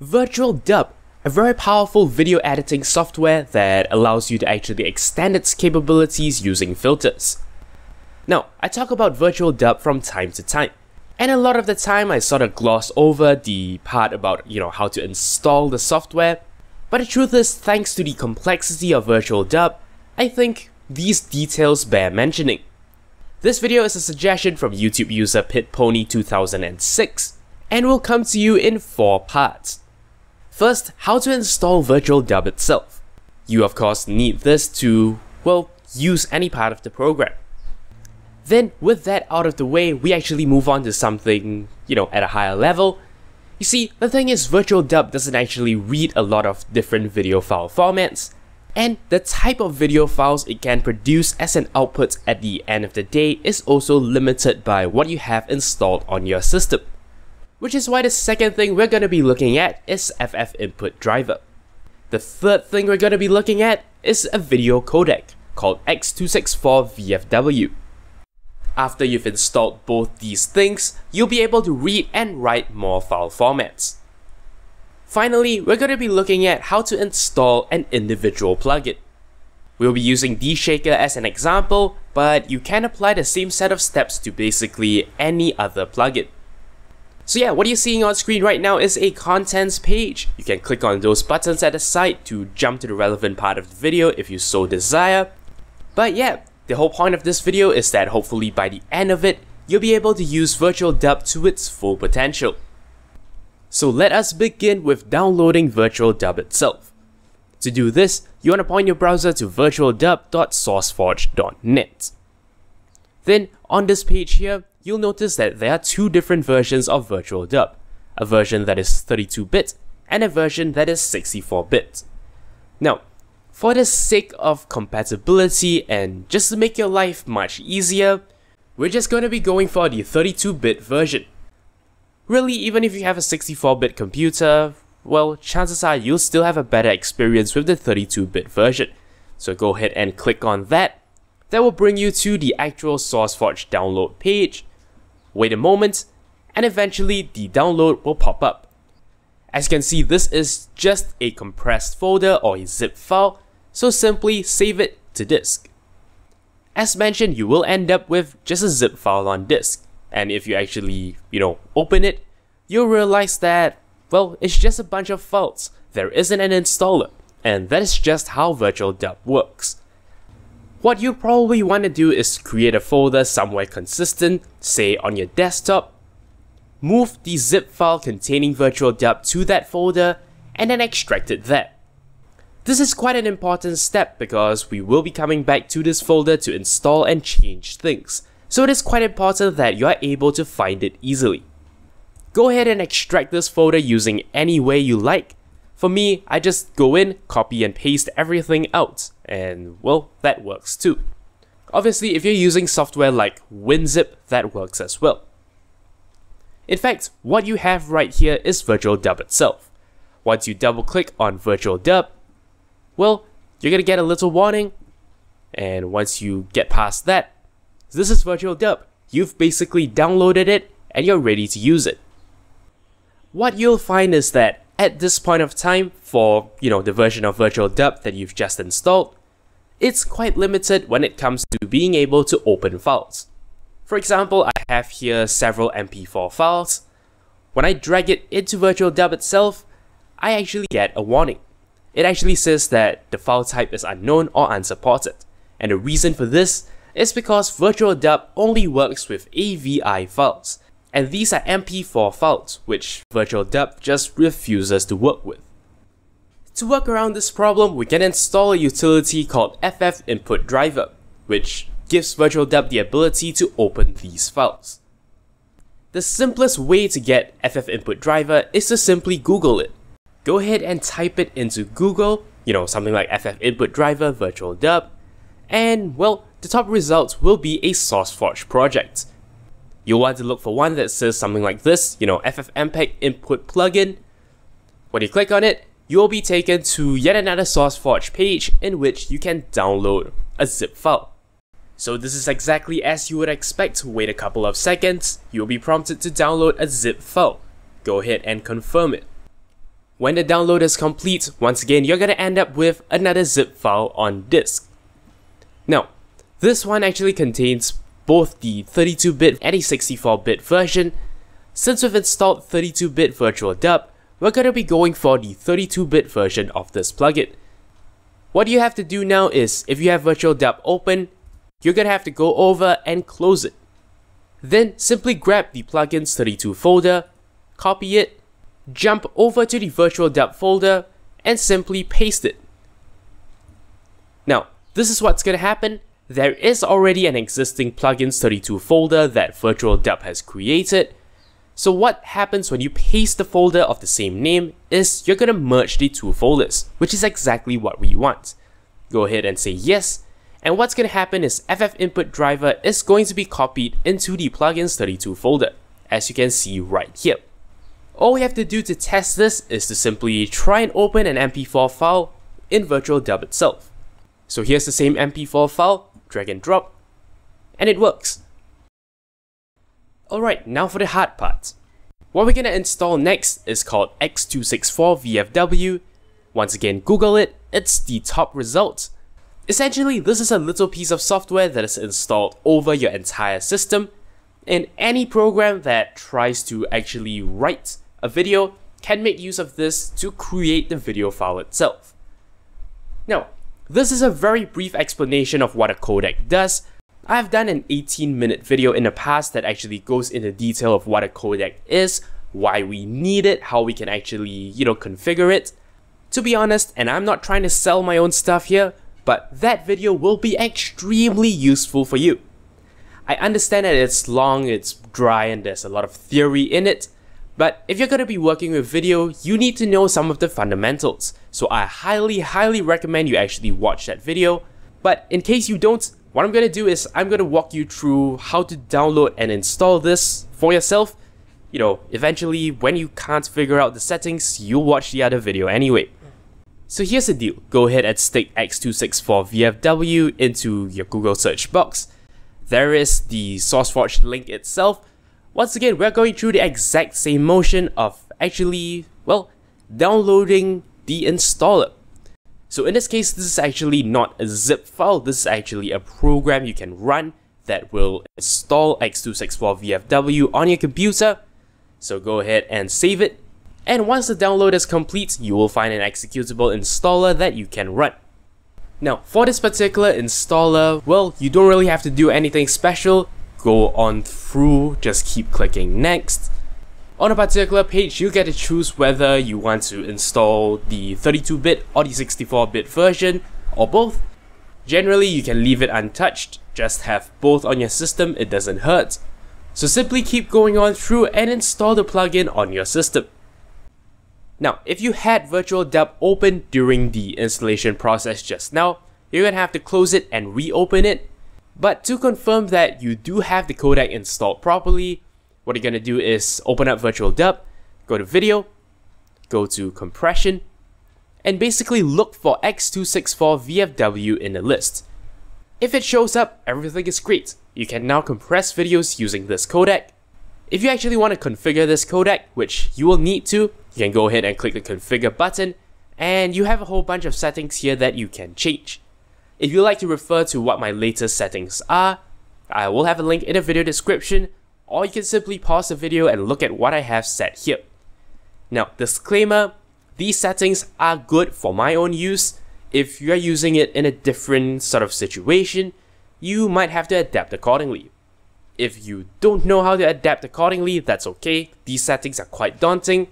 Virtual Dub, a very powerful video editing software that allows you to actually extend its capabilities using filters. Now, I talk about Virtual Dub from time to time, and a lot of the time I sort of gloss over the part about, you know, how to install the software, but the truth is, thanks to the complexity of Virtual Dub, I think these details bear mentioning. This video is a suggestion from YouTube user PitPony2006, and will come to you in four parts. First, how to install Virtual Dub itself. You of course need this to, well, use any part of the program. Then, with that out of the way, we actually move on to something, you know, at a higher level. You see, the thing is, Virtual Dub doesn't actually read a lot of different video file formats, and the type of video files it can produce as an output at the end of the day is also limited by what you have installed on your system. Which is why the second thing we're going to be looking at is FF Input Driver. The third thing we're going to be looking at is a video codec called X264VFW. After you've installed both these things, you'll be able to read and write more file formats. Finally, we're going to be looking at how to install an individual plugin. We'll be using Deshaker as an example, but you can apply the same set of steps to basically any other plugin. So yeah, what you're seeing on screen right now is a contents page. You can click on those buttons at the side to jump to the relevant part of the video if you so desire. But yeah, the whole point of this video is that hopefully by the end of it, you'll be able to use Virtual Dub to its full potential. So let us begin with downloading Virtual Dub itself. To do this, you want to point your browser to virtualdub.sourceforge.net. Then, on this page here, you'll notice that there are two different versions of Virtual Dub, a version that is 32-bit and a version that is 64-bit. Now, for the sake of compatibility and just to make your life much easier, we're just going to be going for the 32-bit version. Really, even if you have a 64-bit computer, well, chances are you'll still have a better experience with the 32-bit version. So go ahead and click on that. That will bring you to the actual SourceForge download page, wait a moment, and eventually the download will pop up. As you can see, this is just a compressed folder or a zip file, so simply save it to disk. As mentioned, you will end up with just a zip file on disk, and if you actually, you know, open it, you'll realize that, well, it's just a bunch of files. There isn't an installer, and that is just how Virtual Dub works. What you probably want to do is create a folder somewhere consistent, say on your desktop, move the zip file containing virtual dub to that folder, and then extract it there. This is quite an important step because we will be coming back to this folder to install and change things, so it is quite important that you are able to find it easily. Go ahead and extract this folder using any way you like, for me, I just go in, copy and paste everything out, and well, that works too. Obviously, if you're using software like WinZip, that works as well. In fact, what you have right here is Virtual Dub itself. Once you double click on Virtual Dub, well, you're gonna get a little warning, and once you get past that, this is Virtual Dub. You've basically downloaded it and you're ready to use it. What you'll find is that at this point of time for, you know, the version of Virtual Dub that you've just installed, it's quite limited when it comes to being able to open files. For example, I have here several MP4 files. When I drag it into Virtual Dub itself, I actually get a warning. It actually says that the file type is unknown or unsupported. And the reason for this is because Virtual Dub only works with AVI files, and these are MP4 files, which Virtual Dub just refuses to work with. To work around this problem, we can install a utility called FF Input Driver, which gives Virtual Dub the ability to open these files. The simplest way to get FF Input Driver is to simply Google it. Go ahead and type it into Google, you know, something like FF Input Driver Virtual Dub, and well, the top results will be a SourceForge project, You'll want to look for one that says something like this, you know, FFmpeg input plugin. When you click on it, you'll be taken to yet another SourceForge page in which you can download a zip file. So this is exactly as you would expect, wait a couple of seconds, you'll be prompted to download a zip file. Go ahead and confirm it. when the download is complete, once again, you're gonna end up with another zip file on disk. Now, this one actually contains both the 32-bit and a 64-bit version. Since we've installed 32-bit Virtual Dub, we're gonna be going for the 32-bit version of this plugin. What you have to do now is, if you have Virtual Dub open, you're gonna have to go over and close it. Then simply grab the plugins 32 folder, copy it, jump over to the virtual dub folder, and simply paste it. Now, this is what's gonna happen. There is already an existing plugins 32 folder that Virtual Dub has created. So what happens when you paste the folder of the same name is you're gonna merge the two folders, which is exactly what we want. Go ahead and say yes, and what's gonna happen is FF input driver is going to be copied into the plugins 32 folder, as you can see right here. All we have to do to test this is to simply try and open an MP4 file in Virtual Dub itself. So here's the same MP4 file, drag and drop, and it works. Alright, now for the hard part. What we're gonna install next is called X264 VFW. Once again, Google it, it's the top result. Essentially, this is a little piece of software that is installed over your entire system, and any program that tries to actually write a video can make use of this to create the video file itself. Now, this is a very brief explanation of what a codec does. I've done an 18 minute video in the past that actually goes into detail of what a codec is, why we need it, how we can actually, you know, configure it. To be honest, and I'm not trying to sell my own stuff here, but that video will be extremely useful for you. I understand that it's long, it's dry, and there's a lot of theory in it, but if you're going to be working with video, you need to know some of the fundamentals. So I highly, highly recommend you actually watch that video. But in case you don't, what I'm going to do is I'm going to walk you through how to download and install this for yourself. You know, eventually when you can't figure out the settings, you'll watch the other video anyway. So here's the deal, go ahead and stick X264 VFW into your Google search box. There is the SourceForge link itself, once again, we're going through the exact same motion of actually, well, downloading the installer. So in this case, this is actually not a zip file, this is actually a program you can run that will install X264 VFW on your computer. So go ahead and save it. And once the download is complete, you will find an executable installer that you can run. Now, for this particular installer, well, you don't really have to do anything special go on through, just keep clicking next. On a particular page, you get to choose whether you want to install the 32-bit or the 64-bit version, or both. Generally, you can leave it untouched, just have both on your system, it doesn't hurt. So simply keep going on through and install the plugin on your system. Now, if you had Virtual Dub open during the installation process just now, you're gonna have to close it and reopen it but to confirm that you do have the codec installed properly, what you're going to do is open up Virtual Dub, go to Video, go to Compression, and basically look for X264 VFW in the list. If it shows up, everything is great. You can now compress videos using this codec. If you actually want to configure this codec, which you will need to, you can go ahead and click the configure button, and you have a whole bunch of settings here that you can change. If you'd like to refer to what my latest settings are, I will have a link in the video description, or you can simply pause the video and look at what I have set here. Now, disclaimer, these settings are good for my own use. If you are using it in a different sort of situation, you might have to adapt accordingly. If you don't know how to adapt accordingly, that's okay. These settings are quite daunting.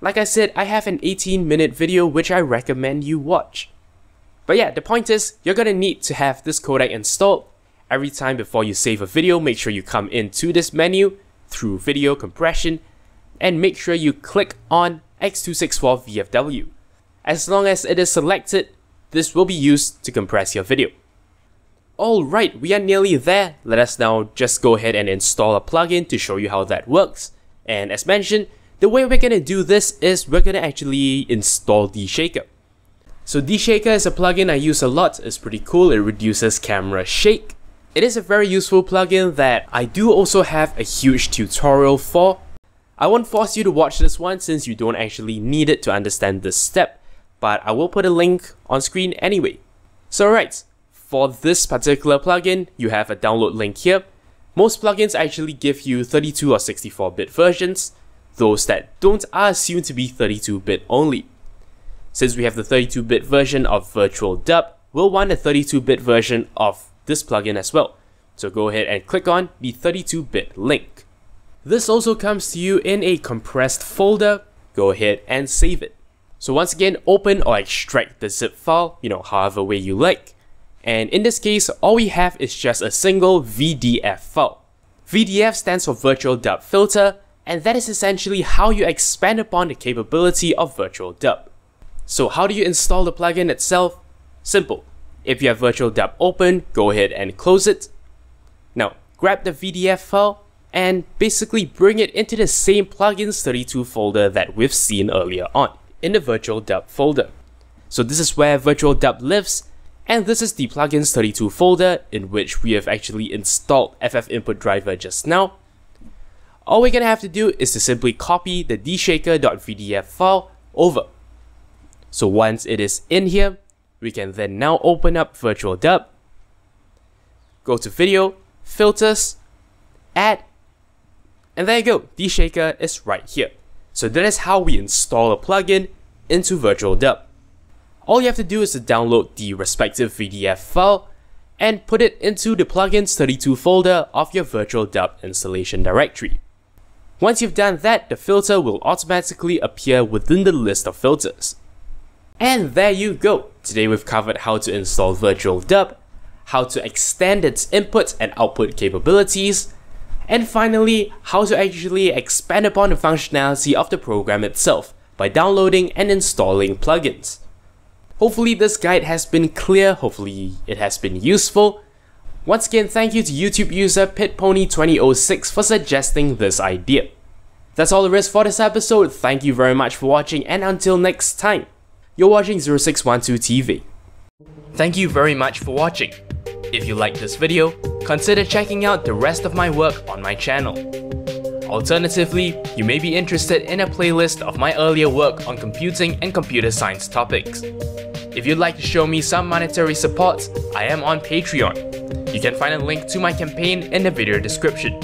Like I said, I have an 18 minute video which I recommend you watch. But yeah, the point is, you're gonna need to have this codec installed. Every time before you save a video, make sure you come into this menu through video compression and make sure you click on X264 VFW. As long as it is selected, this will be used to compress your video. Alright, we are nearly there. Let us now just go ahead and install a plugin to show you how that works. And as mentioned, the way we're gonna do this is we're gonna actually install Deshaker. So Deshaker is a plugin I use a lot, it's pretty cool, it reduces camera shake. It is a very useful plugin that I do also have a huge tutorial for. I won't force you to watch this one since you don't actually need it to understand this step, but I will put a link on screen anyway. So right, for this particular plugin, you have a download link here. Most plugins actually give you 32 or 64-bit versions. Those that don't are assumed to be 32-bit only. Since we have the 32-bit version of Virtual Dub, we'll want a 32-bit version of this plugin as well. So go ahead and click on the 32-bit link. This also comes to you in a compressed folder. Go ahead and save it. So once again, open or extract the zip file, you know, however way you like. And in this case, all we have is just a single VDF file. VDF stands for Virtual Dub Filter, and that is essentially how you expand upon the capability of Virtual Dub. So how do you install the plugin itself? Simple. If you have Virtual Dub open, go ahead and close it. Now, grab the VDF file and basically bring it into the same plugins 32 folder that we've seen earlier on in the Virtual Dub folder. So this is where Virtual Dub lives, and this is the plugins 32 folder in which we have actually installed FF Input Driver just now. All we're gonna have to do is to simply copy the deshaker.vdf file over. So once it is in here, we can then now open up Virtual Dub, go to Video, Filters, Add, and there you go, Deshaker is right here. So that is how we install a plugin into Virtual Dub. All you have to do is to download the respective VDF file and put it into the plugins 32 folder of your Virtual Dub installation directory. Once you've done that, the filter will automatically appear within the list of filters. And there you go! Today we've covered how to install Virtual Dub, how to extend its input and output capabilities, and finally, how to actually expand upon the functionality of the program itself by downloading and installing plugins. Hopefully this guide has been clear, hopefully it has been useful. Once again, thank you to YouTube user pitpony2006 for suggesting this idea. That's all there is for this episode, thank you very much for watching and until next time, you're watching 0612 TV. Thank you very much for watching. If you liked this video, consider checking out the rest of my work on my channel. Alternatively, you may be interested in a playlist of my earlier work on computing and computer science topics. If you'd like to show me some monetary support, I am on Patreon. You can find a link to my campaign in the video description.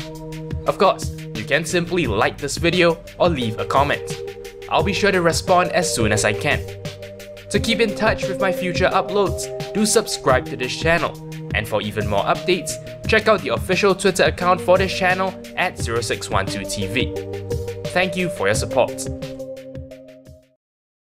Of course, you can simply like this video or leave a comment. I'll be sure to respond as soon as I can. To keep in touch with my future uploads, do subscribe to this channel and for even more updates, check out the official Twitter account for this channel at 0612TV. Thank you for your support.